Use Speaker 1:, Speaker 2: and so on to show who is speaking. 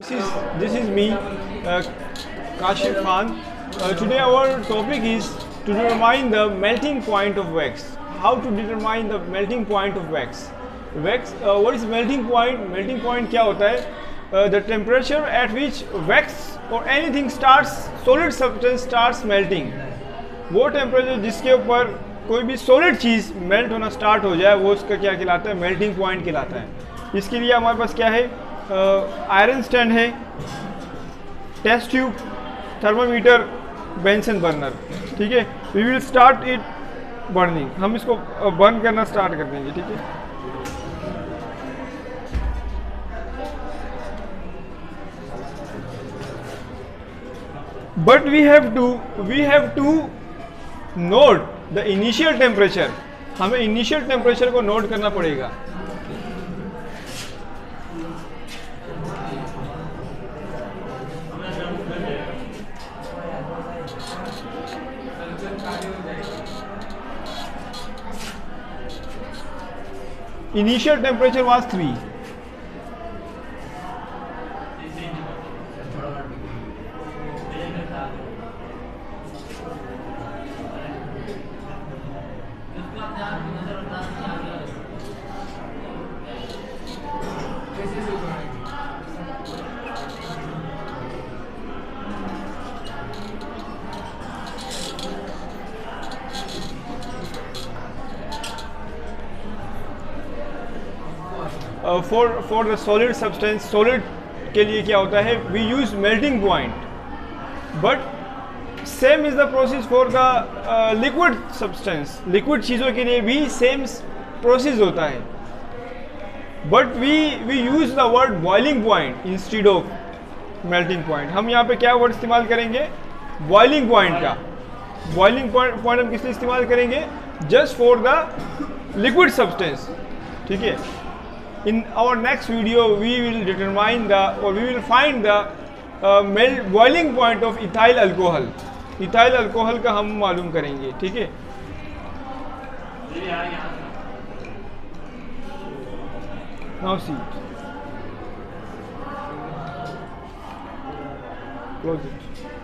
Speaker 1: This is this is me, uh, Kashif Khan. Uh, today our topic is to determine the melting point of wax. How to determine the melting point of wax? Wax. Uh, what is melting point? Melting point क्या होता है? Uh, the temperature at which wax or anything starts, solid substance starts melting. वो temperature जिसके ऊपर कोई भी solid चीज़ melt होना स्टार्ट हो जाए वो उसका क्या कहलाता है मेल्टिंग पॉइंट कहलाता है इसके लिए हमारे पास क्या है आयरन स्टैंड है test tube thermometer Bunsen burner ठीक है? We will start it burning हम इसको बर्न करना स्टार्ट कर देंगे, ठीक है? But we have to, we have to note the initial temperature. हमें इनिशियल टेम्परेचर को नोट करना पड़ेगा। Initial temperature was 3 for for the solid substance solid के लिए क्या होता है? We use melting point but same is the process for the liquid substance liquid चीज़ों के लिए भी सेम प्रोसेस होता है. But we we use the word boiling point instead of melting point हम यहाँ पे क्या वर्ड इस्तेमाल करेंगे? बॉइलिंग पॉइंट का. बॉइलिंग पॉइंट हम किस लिए इस्तेमाल करेंगे? Just for the liquid substance ठीक है? In our next video we will determine the or we will find the uh, melt boiling point of ethyl alcohol ethyl alcohol का हम मालूम करेंगे ठीक है now see close it